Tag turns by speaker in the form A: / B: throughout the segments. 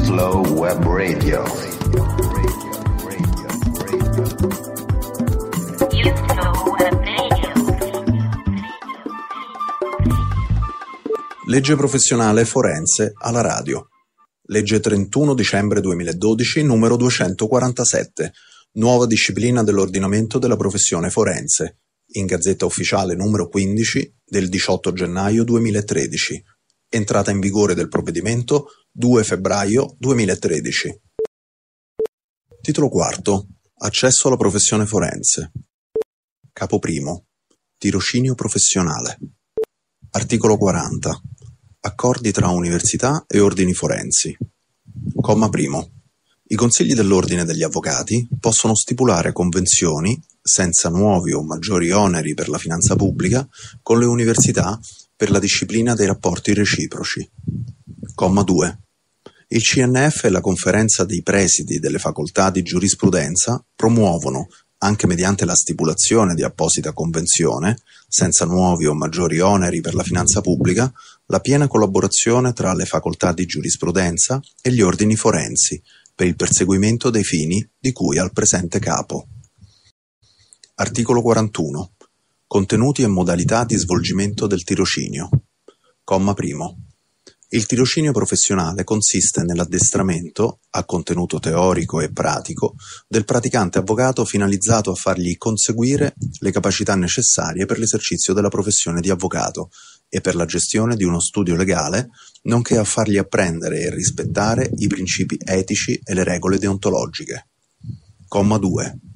A: Slow Web Radio. Legge professionale forense alla radio. Legge 31 dicembre 2012 numero 247. Nuova disciplina dell'ordinamento della professione forense. In Gazzetta Ufficiale numero 15 del 18 gennaio 2013. Entrata in vigore del provvedimento 2 febbraio 2013. Titolo IV. Accesso alla professione forense. Capo primo. Tirocinio professionale. Articolo 40. Accordi tra università e ordini forensi. Comma primo. I consigli dell'ordine degli avvocati possono stipulare convenzioni, senza nuovi o maggiori oneri per la finanza pubblica, con le università per la disciplina dei rapporti reciproci. Comma 2. Il CNF e la Conferenza dei presidi delle facoltà di giurisprudenza promuovono, anche mediante la stipulazione di apposita convenzione, senza nuovi o maggiori oneri per la finanza pubblica, la piena collaborazione tra le facoltà di giurisprudenza e gli ordini forensi per il perseguimento dei fini di cui al presente capo. Articolo 41. Contenuti e modalità di svolgimento del tirocinio. Comma primo. Il tirocinio professionale consiste nell'addestramento, a contenuto teorico e pratico, del praticante avvocato finalizzato a fargli conseguire le capacità necessarie per l'esercizio della professione di avvocato e per la gestione di uno studio legale, nonché a fargli apprendere e rispettare i principi etici e le regole deontologiche. Comma 2.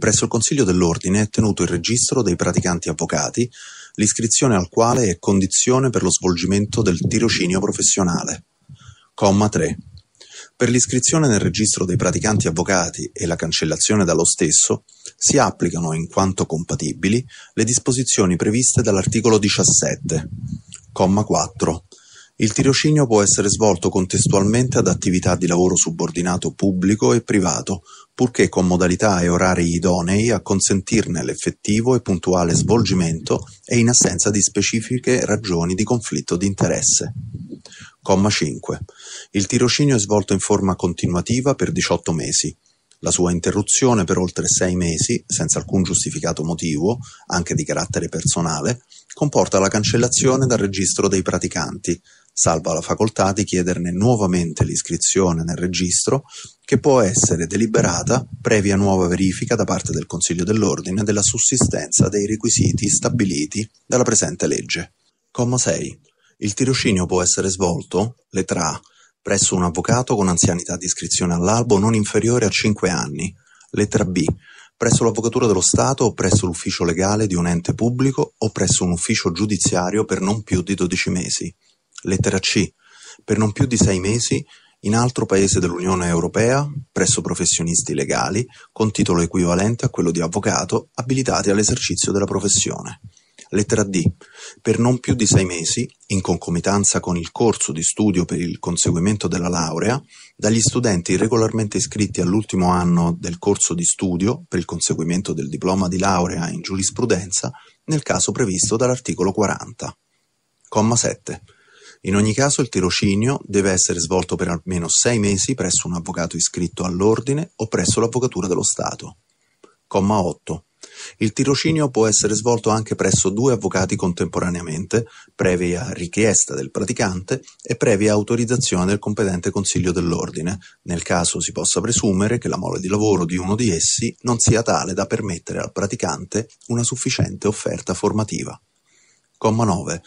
A: Presso il Consiglio dell'Ordine è tenuto il registro dei praticanti avvocati l'iscrizione al quale è condizione per lo svolgimento del tirocinio professionale. Comma 3. Per l'iscrizione nel registro dei praticanti avvocati e la cancellazione dallo stesso si applicano, in quanto compatibili, le disposizioni previste dall'articolo 17. Comma 4. Il tirocinio può essere svolto contestualmente ad attività di lavoro subordinato pubblico e privato, purché con modalità e orari idonei a consentirne l'effettivo e puntuale svolgimento e in assenza di specifiche ragioni di conflitto di interesse. Comma 5. Il tirocinio è svolto in forma continuativa per 18 mesi. La sua interruzione per oltre 6 mesi, senza alcun giustificato motivo, anche di carattere personale, comporta la cancellazione dal registro dei praticanti, salva la facoltà di chiederne nuovamente l'iscrizione nel registro, che può essere deliberata previa nuova verifica da parte del Consiglio dell'Ordine della sussistenza dei requisiti stabiliti dalla presente legge. Comma 6. Il tirocinio può essere svolto, lettera A, presso un avvocato con anzianità di iscrizione all'albo non inferiore a 5 anni, lettera B, presso l'Avvocatura dello Stato o presso l'ufficio legale di un ente pubblico o presso un ufficio giudiziario per non più di 12 mesi. Lettera C. Per non più di sei mesi in altro paese dell'Unione Europea, presso professionisti legali, con titolo equivalente a quello di avvocato, abilitati all'esercizio della professione. Lettera D. Per non più di sei mesi, in concomitanza con il corso di studio per il conseguimento della laurea, dagli studenti regolarmente iscritti all'ultimo anno del corso di studio per il conseguimento del diploma di laurea in giurisprudenza, nel caso previsto dall'articolo 40. Comma 7. In ogni caso il tirocinio deve essere svolto per almeno sei mesi presso un avvocato iscritto all'ordine o presso l'Avvocatura dello Stato. Comma 8. Il tirocinio può essere svolto anche presso due avvocati contemporaneamente, previa richiesta del praticante e previa autorizzazione del competente Consiglio dell'Ordine, nel caso si possa presumere che la mole di lavoro di uno di essi non sia tale da permettere al praticante una sufficiente offerta formativa. Comma 9.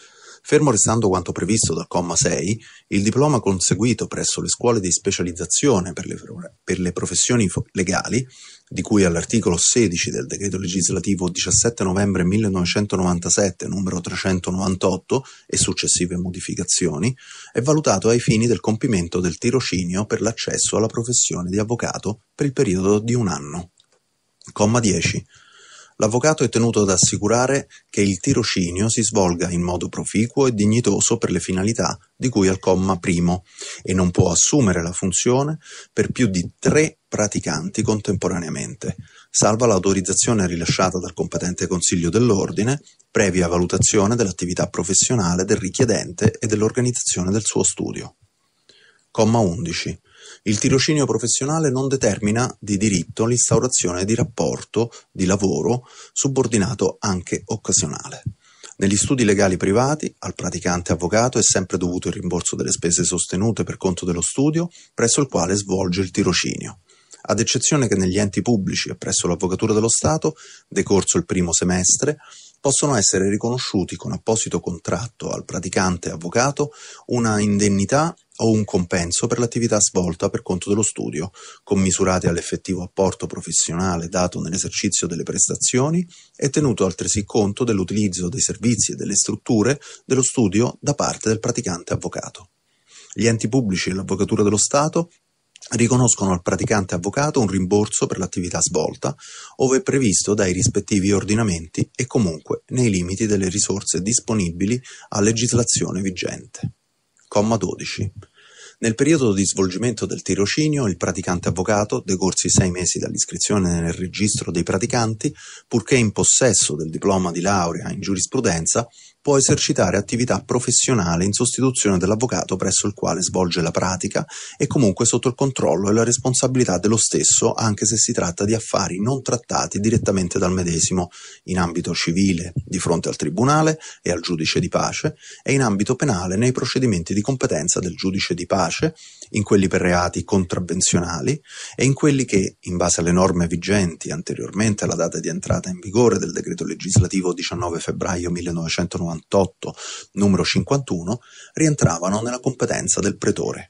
A: Fermo restando quanto previsto dal comma 6, il diploma conseguito presso le scuole di specializzazione per le, per le professioni legali, di cui all'articolo 16 del decreto legislativo 17 novembre 1997 numero 398 e successive modificazioni, è valutato ai fini del compimento del tirocinio per l'accesso alla professione di avvocato per il periodo di un anno. Comma 10. L'avvocato è tenuto ad assicurare che il tirocinio si svolga in modo proficuo e dignitoso per le finalità di cui al comma primo e non può assumere la funzione per più di tre praticanti contemporaneamente, salva l'autorizzazione rilasciata dal competente Consiglio dell'Ordine, previa valutazione dell'attività professionale del richiedente e dell'organizzazione del suo studio. Comma 11. Il tirocinio professionale non determina di diritto l'instaurazione di rapporto di lavoro subordinato anche occasionale. Negli studi legali privati, al praticante avvocato è sempre dovuto il rimborso delle spese sostenute per conto dello studio presso il quale svolge il tirocinio ad eccezione che negli enti pubblici e presso l'Avvocatura dello Stato, decorso il primo semestre, possono essere riconosciuti con apposito contratto al praticante avvocato una indennità o un compenso per l'attività svolta per conto dello studio, commisurati all'effettivo apporto professionale dato nell'esercizio delle prestazioni e tenuto altresì conto dell'utilizzo dei servizi e delle strutture dello studio da parte del praticante avvocato. Gli enti pubblici e l'Avvocatura dello Stato riconoscono al praticante avvocato un rimborso per l'attività svolta, ove previsto dai rispettivi ordinamenti e comunque nei limiti delle risorse disponibili a legislazione vigente. Comma 12. Nel periodo di svolgimento del tirocinio, il praticante avvocato, decorsi sei mesi dall'iscrizione nel registro dei praticanti, purché in possesso del diploma di laurea in giurisprudenza, può esercitare attività professionale in sostituzione dell'avvocato presso il quale svolge la pratica e comunque sotto il controllo e la responsabilità dello stesso anche se si tratta di affari non trattati direttamente dal medesimo in ambito civile di fronte al tribunale e al giudice di pace e in ambito penale nei procedimenti di competenza del giudice di pace, in quelli per reati contravvenzionali e in quelli che, in base alle norme vigenti anteriormente alla data di entrata in vigore del decreto legislativo 19 febbraio 1990 1998, numero 51, rientravano nella competenza del pretore.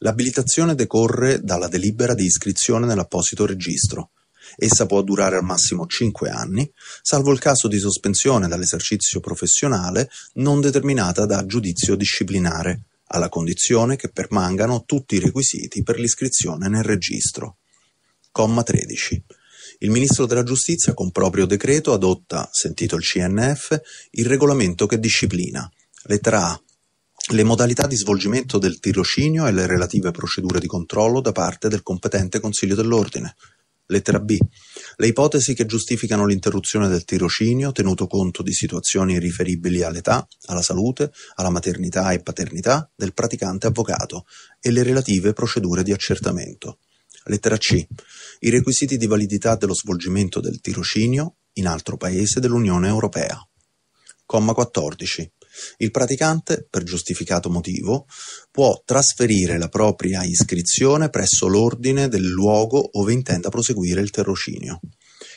A: L'abilitazione decorre dalla delibera di iscrizione nell'apposito registro. Essa può durare al massimo 5 anni, salvo il caso di sospensione dall'esercizio professionale non determinata da giudizio disciplinare, alla condizione che permangano tutti i requisiti per l'iscrizione nel registro. Comma 13. Il Ministro della Giustizia con proprio decreto adotta, sentito il CNF, il regolamento che disciplina: lettera A. Le modalità di svolgimento del tirocinio e le relative procedure di controllo da parte del competente Consiglio dell'Ordine. Lettera B. Le ipotesi che giustificano l'interruzione del tirocinio, tenuto conto di situazioni riferibili all'età, alla salute, alla maternità e paternità del praticante avvocato e le relative procedure di accertamento. Lettera C. I requisiti di validità dello svolgimento del tirocinio in altro paese dell'Unione Europea. Comma 14. Il praticante, per giustificato motivo, può trasferire la propria iscrizione presso l'ordine del luogo ove intenda proseguire il tirocinio.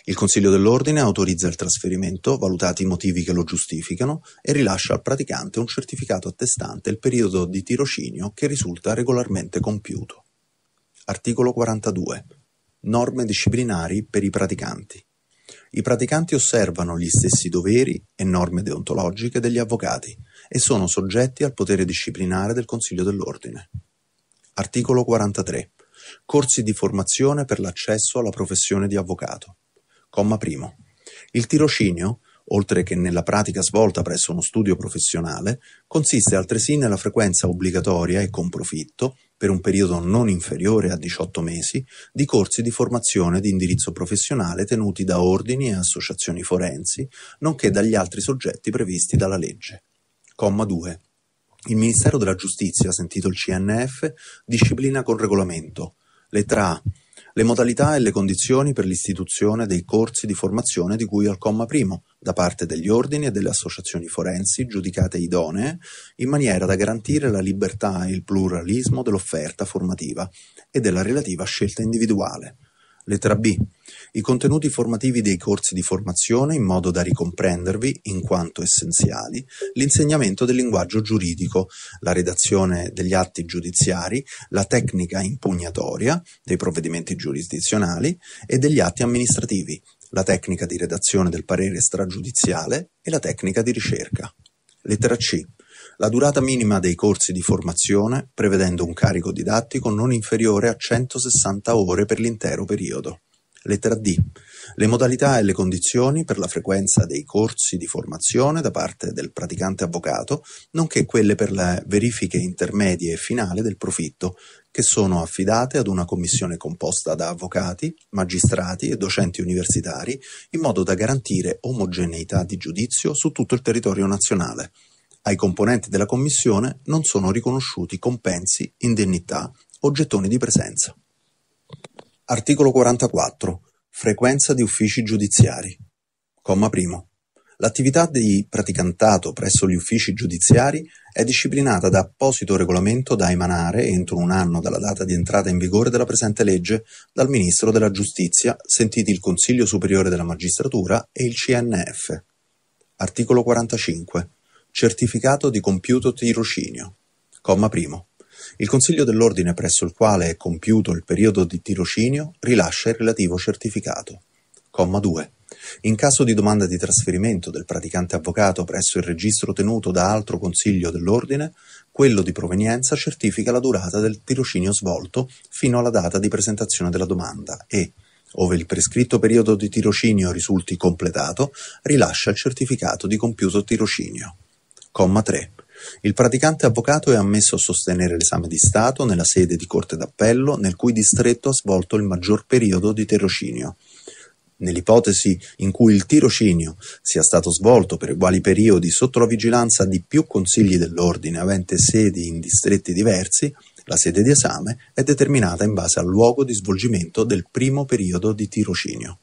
A: Il Consiglio dell'Ordine autorizza il trasferimento, valutati i motivi che lo giustificano, e rilascia al praticante un certificato attestante il periodo di tirocinio che risulta regolarmente compiuto. Articolo 42. Norme disciplinari per i praticanti. I praticanti osservano gli stessi doveri e norme deontologiche degli avvocati e sono soggetti al potere disciplinare del Consiglio dell'Ordine. Articolo 43. Corsi di formazione per l'accesso alla professione di avvocato. Comma primo. Il tirocinio oltre che nella pratica svolta presso uno studio professionale, consiste altresì nella frequenza obbligatoria e con profitto, per un periodo non inferiore a 18 mesi, di corsi di formazione di indirizzo professionale tenuti da ordini e associazioni forensi, nonché dagli altri soggetti previsti dalla legge. Comma 2. Il Ministero della Giustizia, sentito il CNF, disciplina con regolamento. Lettera A le modalità e le condizioni per l'istituzione dei corsi di formazione di cui al comma primo, da parte degli ordini e delle associazioni forensi giudicate idonee, in maniera da garantire la libertà e il pluralismo dell'offerta formativa e della relativa scelta individuale. Lettera B. I contenuti formativi dei corsi di formazione in modo da ricomprendervi, in quanto essenziali, l'insegnamento del linguaggio giuridico, la redazione degli atti giudiziari, la tecnica impugnatoria dei provvedimenti giurisdizionali e degli atti amministrativi, la tecnica di redazione del parere stragiudiziale e la tecnica di ricerca. Lettera C la durata minima dei corsi di formazione, prevedendo un carico didattico non inferiore a 160 ore per l'intero periodo. Lettera D. Le modalità e le condizioni per la frequenza dei corsi di formazione da parte del praticante avvocato, nonché quelle per le verifiche intermedie e finali del profitto, che sono affidate ad una commissione composta da avvocati, magistrati e docenti universitari, in modo da garantire omogeneità di giudizio su tutto il territorio nazionale. Ai componenti della Commissione non sono riconosciuti compensi, indennità
B: o gettoni di presenza. Articolo 44. Frequenza di uffici giudiziari. Comma primo. L'attività di praticantato presso gli uffici giudiziari è disciplinata da apposito regolamento da emanare, entro un anno dalla data di entrata in vigore della presente legge, dal Ministro della Giustizia, sentiti il Consiglio Superiore della Magistratura e il CNF. Articolo 45. Certificato di compiuto tirocinio. Comma primo. Il Consiglio dell'Ordine presso il quale è compiuto il periodo di tirocinio rilascia il relativo certificato. Comma 2. In caso di domanda di trasferimento del praticante avvocato presso il registro tenuto da altro consiglio dell'ordine, quello di provenienza certifica la durata del tirocinio svolto fino alla data di presentazione della domanda e, ove il prescritto periodo di tirocinio risulti completato, rilascia il certificato di compiuto tirocinio. Comma 3. Il praticante avvocato è ammesso a sostenere l'esame di Stato nella sede di Corte d'Appello nel cui distretto ha svolto il maggior periodo di tirocinio Nell'ipotesi in cui il tirocinio sia stato svolto per uguali periodi sotto la vigilanza di più consigli dell'ordine avente sedi in distretti diversi, la sede di esame è determinata in base al luogo di svolgimento del primo periodo di tirocinio.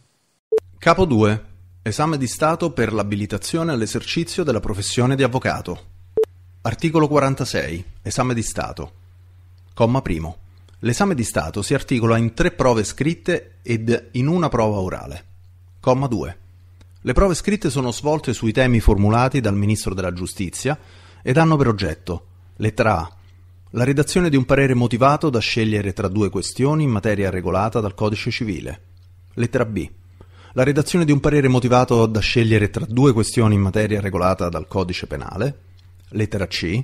A: Capo 2. Esame di Stato per l'abilitazione all'esercizio della professione di avvocato. Articolo 46. Esame di Stato. Comma 1. L'esame di Stato si articola in tre prove scritte ed in una prova orale. Comma 2. Le prove scritte sono svolte sui temi formulati dal Ministro della Giustizia ed hanno per oggetto lettera A. La redazione di un parere motivato da scegliere tra due questioni in materia regolata dal Codice civile. Lettera B. La redazione di un parere motivato da scegliere tra due questioni in materia regolata dal Codice penale. Lettera C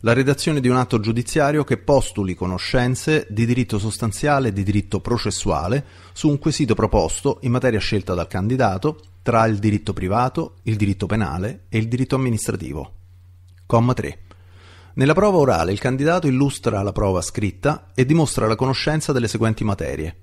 A: la redazione di un atto giudiziario che postuli conoscenze di diritto sostanziale e di diritto processuale su un quesito proposto in materia scelta dal candidato tra il diritto privato, il diritto penale e il diritto amministrativo. Comma 3. Nella prova orale il candidato illustra la prova scritta e dimostra la conoscenza delle seguenti materie: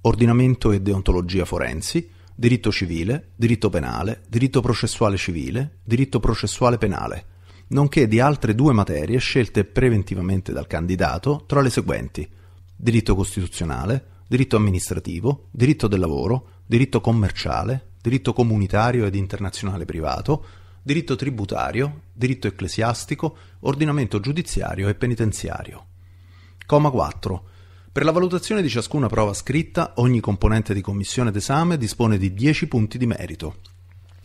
A: ordinamento e deontologia forensi, diritto civile, diritto penale, diritto processuale civile, diritto processuale penale nonché di altre due materie scelte preventivamente dal candidato tra le seguenti diritto costituzionale, diritto amministrativo, diritto del lavoro, diritto commerciale, diritto comunitario ed internazionale privato, diritto tributario, diritto ecclesiastico, ordinamento giudiziario e penitenziario. Comma 4. Per la valutazione di ciascuna prova scritta, ogni componente di commissione d'esame dispone di 10 punti di merito,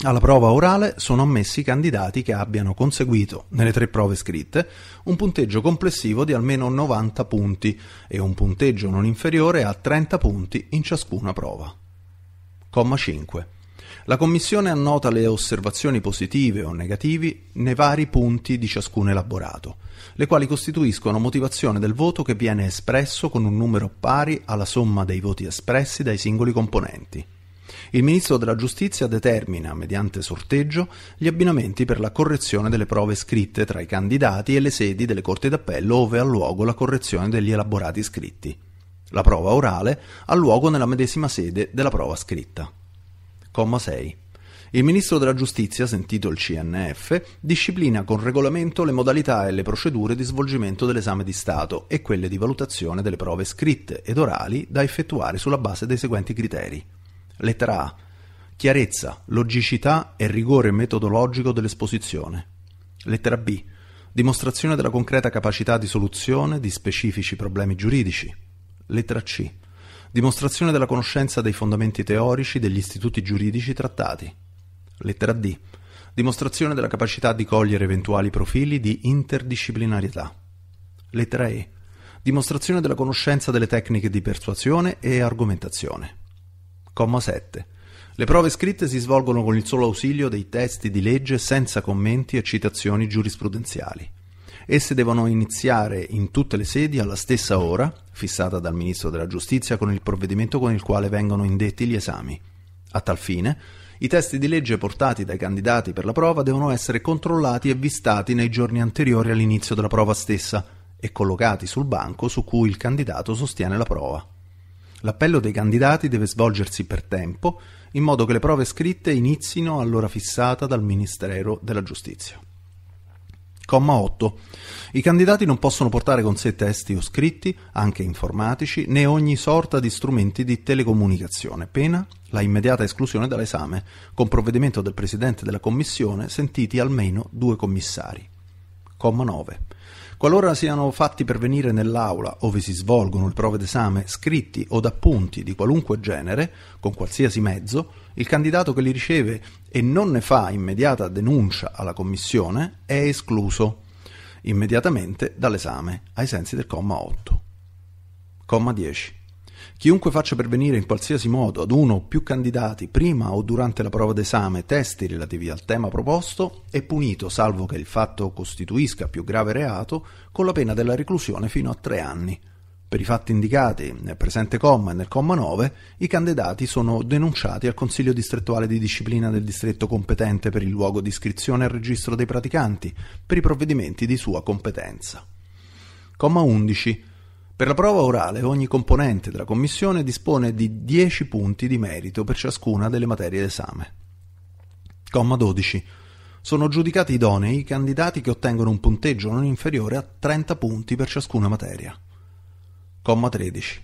A: alla prova orale sono ammessi i candidati che abbiano conseguito, nelle tre prove scritte, un punteggio complessivo di almeno 90 punti e un punteggio non inferiore a 30 punti in ciascuna prova. Comma 5. La Commissione annota le osservazioni positive o negativi nei vari punti di ciascun elaborato, le quali costituiscono motivazione del voto che viene espresso con un numero pari alla somma dei voti espressi dai singoli componenti. Il Ministro della Giustizia determina, mediante sorteggio, gli abbinamenti per la correzione delle prove scritte tra i candidati e le sedi delle Corti d'Appello ove ha luogo la correzione degli elaborati scritti. La prova orale ha luogo nella medesima sede della prova scritta. Comma 6. Il Ministro della Giustizia, sentito il CNF, disciplina con regolamento le modalità e le procedure di svolgimento dell'esame di Stato e quelle di valutazione delle prove scritte ed orali da effettuare sulla base dei seguenti criteri. Lettera A. Chiarezza, logicità e rigore metodologico dell'esposizione. Lettera B. Dimostrazione della concreta capacità di soluzione di specifici problemi giuridici. Lettera C. Dimostrazione della conoscenza dei fondamenti teorici degli istituti giuridici trattati. Lettera D. Dimostrazione della capacità di cogliere eventuali profili di interdisciplinarietà. Lettera E. Dimostrazione della conoscenza delle tecniche di persuasione e argomentazione. Comma 7. Le prove scritte si svolgono con il solo ausilio dei testi di legge senza commenti e citazioni giurisprudenziali. Esse devono iniziare in tutte le sedi alla stessa ora, fissata dal Ministro della Giustizia con il provvedimento con il quale vengono indetti gli esami. A tal fine, i testi di legge portati dai candidati per la prova devono essere controllati e vistati nei giorni anteriori all'inizio della prova stessa e collocati sul banco su cui il candidato sostiene la prova. L'appello dei candidati deve svolgersi per tempo, in modo che le prove scritte inizino all'ora fissata dal Ministero della Giustizia. Comma 8. I candidati non possono portare con sé testi o scritti, anche informatici, né ogni sorta di strumenti di telecomunicazione, pena la immediata esclusione dall'esame, con provvedimento del Presidente della Commissione, sentiti almeno due commissari. Comma 9. Qualora siano fatti pervenire nell'aula ove si svolgono le prove d'esame scritti o appunti di qualunque genere, con qualsiasi mezzo, il candidato che li riceve e non ne fa immediata denuncia alla Commissione è escluso immediatamente dall'esame, ai sensi del comma 8. Comma 10. Chiunque faccia pervenire in qualsiasi modo ad uno o più candidati prima o durante la prova d'esame testi relativi al tema proposto è punito, salvo che il fatto costituisca più grave reato, con la pena della reclusione fino a tre anni. Per i fatti indicati nel presente comma e nel comma 9, i candidati sono denunciati al Consiglio distrettuale di disciplina del distretto competente per il luogo di iscrizione al registro dei praticanti, per i provvedimenti di sua competenza. Comma 11. Per la prova orale ogni componente della commissione dispone di 10 punti di merito per ciascuna delle materie d'esame. Comma 12. Sono giudicati idonei i candidati che ottengono un punteggio non inferiore a 30 punti per ciascuna materia. Comma 13.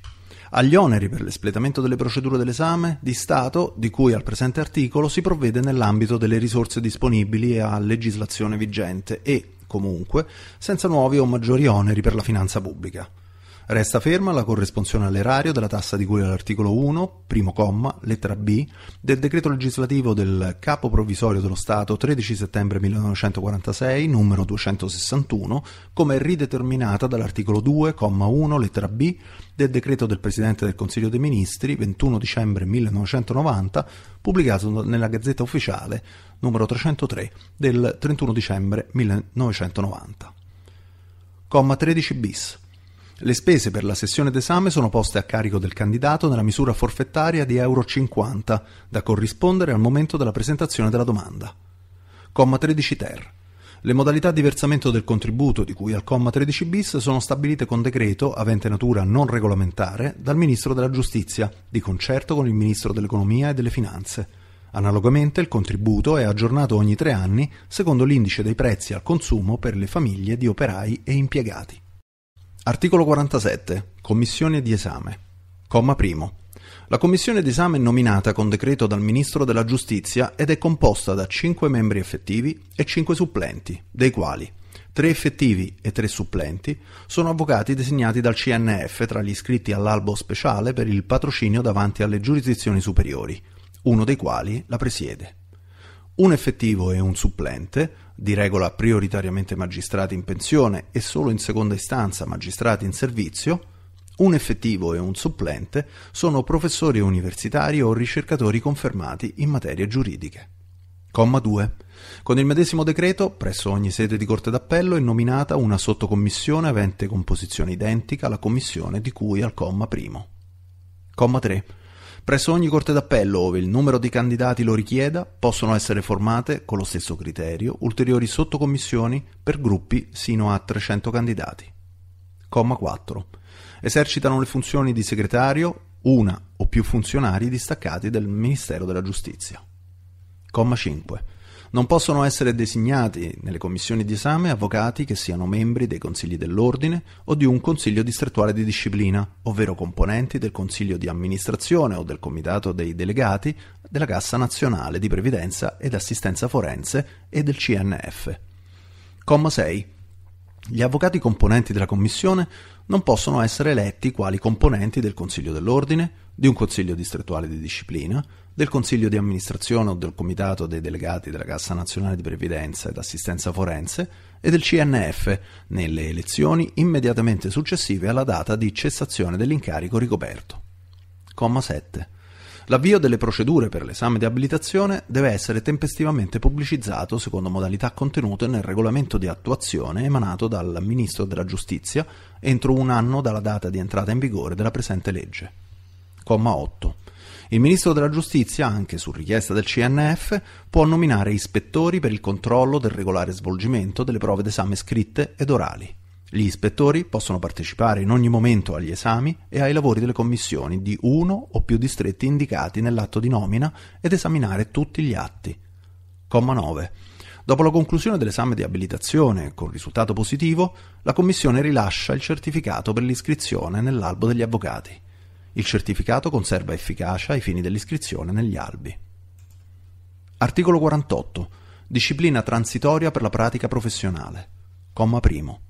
A: Agli oneri per l'espletamento delle procedure dell'esame di Stato, di cui al presente articolo, si provvede nell'ambito delle risorse disponibili a legislazione vigente e, comunque, senza nuovi o maggiori oneri per la finanza pubblica. Resta ferma la corresponsione all'erario della tassa di cui all'articolo 1, primo comma, lettera B, del decreto legislativo del Capo Provvisorio dello Stato 13 settembre 1946, numero 261, come rideterminata dall'articolo 2, comma 1, lettera B, del decreto del Presidente del Consiglio dei Ministri 21 dicembre 1990, pubblicato nella Gazzetta Ufficiale numero 303 del 31 dicembre 1990. Comma 13 bis. Le spese per la sessione d'esame sono poste a carico del candidato nella misura forfettaria di euro 50, da corrispondere al momento della presentazione della domanda. Comma 13 ter. Le modalità di versamento del contributo di cui al comma 13 bis sono stabilite con decreto, avente natura non regolamentare, dal Ministro della Giustizia, di concerto con il Ministro dell'Economia e delle Finanze. Analogamente il contributo è aggiornato ogni tre anni secondo l'indice dei prezzi al consumo per le famiglie di operai e impiegati. Articolo 47. Commissione di esame. Comma primo. La commissione di esame è nominata con decreto dal Ministro della Giustizia ed è composta da 5 membri effettivi e 5 supplenti, dei quali 3 effettivi e 3 supplenti sono avvocati designati dal CNF tra gli iscritti all'albo speciale per il patrocinio davanti alle giurisdizioni superiori, uno dei quali la presiede. Un effettivo e un supplente di regola prioritariamente magistrati in pensione e solo in seconda istanza magistrati in servizio, un effettivo e un supplente sono professori universitari o ricercatori confermati in materie giuridiche. Comma 2. Con il medesimo decreto, presso ogni sede di Corte d'Appello è nominata una sottocommissione avente composizione identica alla commissione di cui al comma primo. Comma 3. Presso ogni corte d'appello, ove il numero di candidati lo richieda, possono essere formate, con lo stesso criterio, ulteriori sottocommissioni per gruppi sino a 300 candidati. Comma 4. Esercitano le funzioni di segretario una o più funzionari distaccati del Ministero della Giustizia. Comma 5. Non possono essere designati nelle commissioni di esame avvocati che siano membri dei consigli dell'ordine o di un consiglio distrettuale di disciplina, ovvero componenti del consiglio di amministrazione o del comitato dei delegati della Cassa Nazionale di Previdenza ed Assistenza Forense e del CNF. Comma 6. Gli avvocati componenti della Commissione non possono essere eletti quali componenti del Consiglio dell'Ordine, di un Consiglio distrettuale di disciplina, del Consiglio di amministrazione o del Comitato dei delegati della Cassa Nazionale di Previdenza ed Assistenza Forense e del CNF nelle elezioni immediatamente successive alla data di cessazione dell'incarico ricoperto. Comma 7. L'avvio delle procedure per l'esame di abilitazione deve essere tempestivamente pubblicizzato secondo modalità contenute nel regolamento di attuazione emanato dal Ministro della Giustizia entro un anno dalla data di entrata in vigore della presente legge. Comma 8. Il Ministro della Giustizia, anche su richiesta del CNF, può nominare ispettori per il controllo del regolare svolgimento delle prove d'esame scritte ed orali. Gli ispettori possono partecipare in ogni momento agli esami e ai lavori delle commissioni di uno o più distretti indicati nell'atto di nomina ed esaminare tutti gli atti. Comma 9. Dopo la conclusione dell'esame di abilitazione con risultato positivo, la Commissione rilascia il certificato per l'iscrizione nell'albo degli avvocati. Il certificato conserva efficacia ai fini dell'iscrizione negli albi. Articolo 48. Disciplina transitoria per la pratica professionale. Comma primo.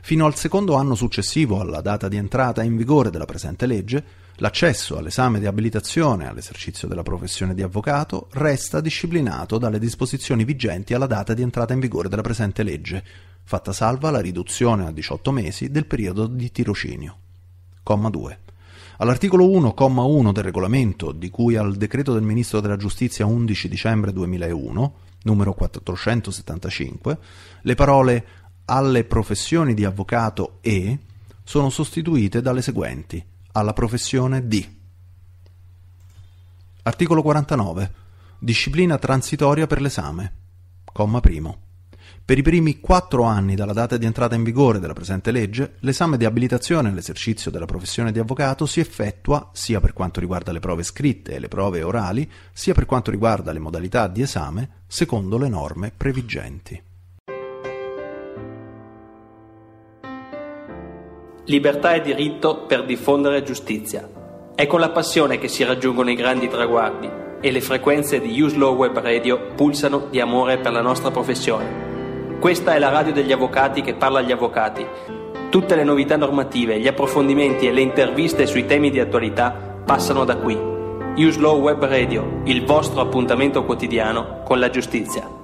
A: Fino al secondo anno successivo alla data di entrata in vigore della presente legge, l'accesso all'esame di abilitazione all'esercizio della professione di avvocato resta disciplinato dalle disposizioni vigenti alla data di entrata in vigore della presente legge, fatta salva la riduzione a 18 mesi del periodo di tirocinio. Comma 2. All'articolo 1, comma 1 del regolamento, di cui al decreto del Ministro della Giustizia 11 dicembre 2001, numero 475, le parole alle professioni di avvocato e sono sostituite dalle seguenti alla professione di. Articolo 49. Disciplina transitoria per l'esame. Comma primo. Per i primi quattro anni dalla data di entrata in vigore della presente legge, l'esame di abilitazione all'esercizio della professione di avvocato si effettua sia per quanto riguarda le prove scritte e le prove orali, sia per quanto riguarda le modalità di esame, secondo le norme previgenti.
C: Libertà e diritto per diffondere giustizia. È con la passione che si raggiungono i grandi traguardi e le frequenze di Use Law Web Radio pulsano di amore per la nostra professione. Questa è la radio degli avvocati che parla agli avvocati. Tutte le novità normative, gli approfondimenti e le interviste sui temi di attualità passano da qui. Use Web Radio, il vostro appuntamento quotidiano con la giustizia.